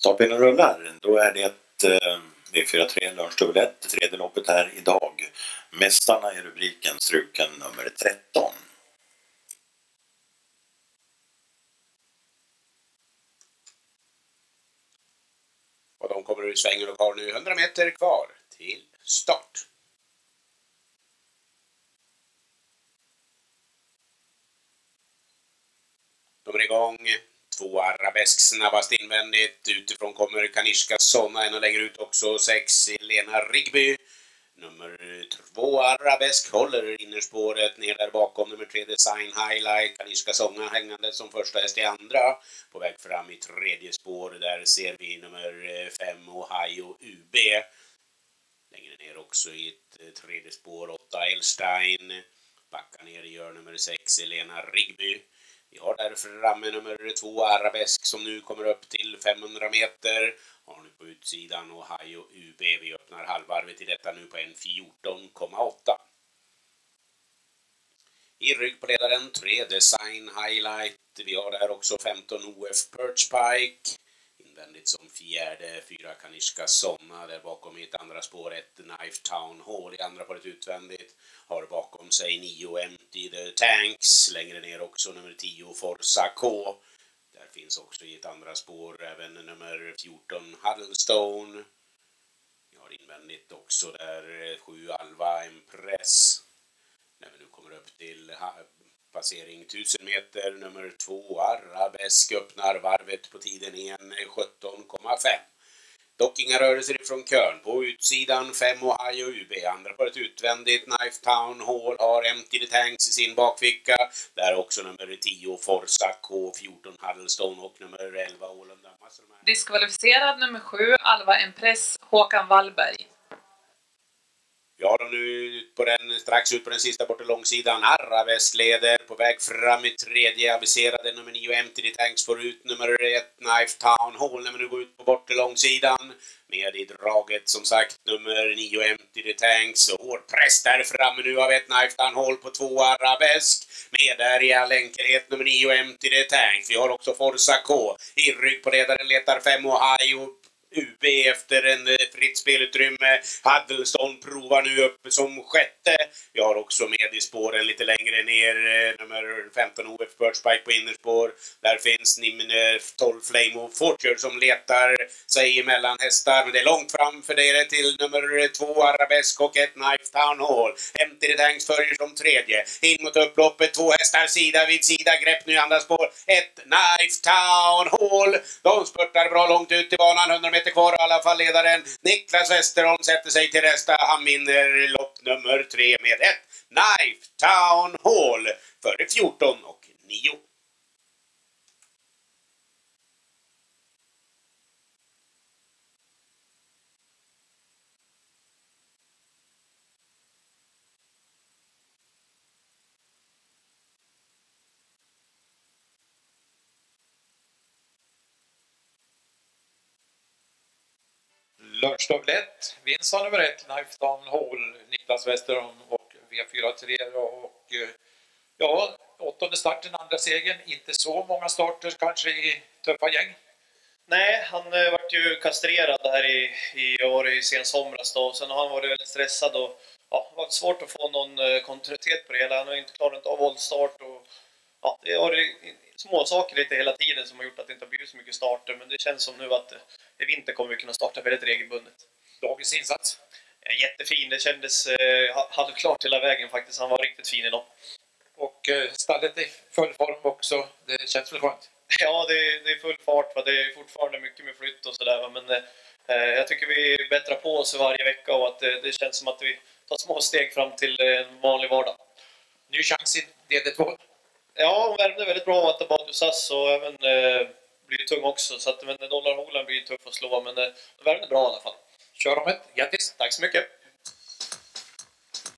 Startbilen rullar. Då är det eh, V43 lunchdubbel 1, tredje loppet här idag. Mästarna är rubriken, struken nummer 13. Och de kommer ur svängen och har nu 100 meter kvar till start. De är igång. Två Arabesk snabbast invändigt. Utifrån kommer Kanishka Sonna ännu längre ut också. Sex Lena Rigby. Nummer två Arabesk håller innerspåret. Ner där bakom nummer tre Design Highlight. Kanishka Songa hängande som första häst i andra. På väg fram i tredje spår. Där ser vi nummer eh, fem Ohio UB. Längre ner också i ett eh, tredje spår åtta Elstein. Backar ner gör nummer sex Elena Rigby. Vi har där framme nummer två Arabesk som nu kommer upp till 500 meter. Har nu på utsidan Ohio UB. Vi öppnar halvvarvet i detta nu på en 14,8. I rygg på ledaren 3 Design Highlight. Vi har där också 15 OF Perch Pike. Invändigt som fjärde, fyra Kanishka Sonna. Där bakom i ett andra spår ett Knife Town Hall i andra paret utvändigt. Har bakom sig nio i the Tanks. Längre ner också nummer 10 Forza K. Där finns också i ett andra spår även nummer 14 Huddlestone. Vi har invändigt också där eh, 7 Alva Empress. När vi nu kommer upp till passering 1000 meter, nummer 2 Arabesk öppnar varvet på tiden 1.17,5. Dock inga rörelser ifrån kön. På utsidan 5 Ohio UB. Andra paret utvändigt. Knife Town Hall har Empty the Tanks i sin bakficka. Där också nummer 10 Forza K14 Huddlestone och nummer 11 Ålunda. Diskvalificerad nummer 7 Alva Empress Håkan Wallberg. Har dem nu på den, strax ut på den sista bortre långsidan. Arraves leder på väg fram i tredje aviserade nummer 9 Empty Tanks får ut nummer 1 Knife Town Hall när vi nu går ut på bortre långsidan. Med i draget som sagt nummer 9 Empty Tanks. Hård press där framme nu av ett Knife Town Hall på två Arravesk. Med där i all enkelhet nummer 9 Empty Tanks. Vi har också Forza K. I rygg på ledaren letar 5 Ohio UB efter en eh, fritt spelutrymme. Huddleston provar nu upp som sjätte. Vi har också med i spåren lite längre ner eh, nummer 15 OF Birchbike på innerspår. Där finns Nimine 12 Flame of Fortune som letar sig emellan hästar. Men det är långt fram för det till nummer 2 Arabesk och ett Knife Town Hall. Empty Tanks följer som tredje. In mot upploppet, två hästar sida vid sida. Grepp nu i andra spår. Ett Knife Town Hall. De spurtar bra långt ut i banan. 100 meter meter kvar i alla fall ledaren. Niklas Westerholm sätter sig till nästa. Han vinner lopp nummer tre med ett Knife Town Hall före 14 och 9. Lunchdag 1, vinst nummer 1, Knifedown Hall, Niklas Westerholm och V43 och eh, ja, åttonde starten, andra segern. Inte så många starter kanske i tuffa gäng. Nej, han eh, vart ju kastrerad här i, i år i sen somras då. Sen har han varit väldigt stressad och ja, det varit svårt att få någon eh, kontinuitet på det hela. Han har inte klarat av voltstart ja, det har små saker lite hela tiden som har gjort att det inte har blivit så mycket starter. Men det känns som nu att eh, i vinter kommer vi kunna starta väldigt regelbundet. Dagens insats? Ja, jättefin. Det kändes eh, halvklart hela vägen faktiskt. Han var riktigt fin idag. Och eh, stallet i full form också. Det känns väl skönt? Ja, det, det är full fart. Va? Det är fortfarande mycket med flytt och sådär. Men eh, jag tycker vi bättrar på oss varje vecka och att det, det känns som att vi tar små steg fram till en vanlig vardag. Ny chans i DD2? Ja, hon värmde väldigt bra Atabatu Sass och även eh, blir tung också. Så att men Dollarholen blir tuff att slå, men eh, värmde bra i alla fall. Kör om ett. Grattis! Tack så mycket!